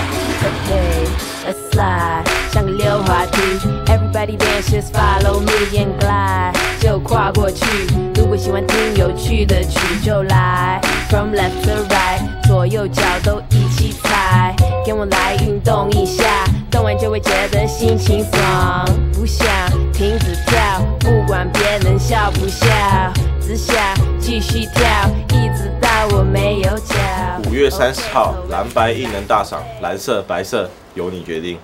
A play, a slide，像个溜滑梯。Everybody dances follow me and glide，就跨过去。如果喜欢听有趣的曲，就来。From left to right，左右脚都一起踩，跟我来运动一下。动完就会觉得心情爽，不想停止跳。不管别人笑不笑，只想继续跳。月三十号，蓝白艺能大赏，蓝色、白色由你决定。